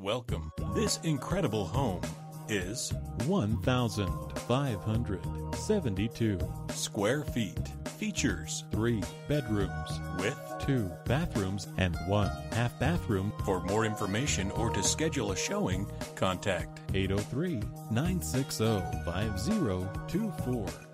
Welcome. This incredible home is 1,572 square feet. Features three bedrooms with. two bathrooms and one half bathroom For more information or to schedule a showing, contact 803 960 5024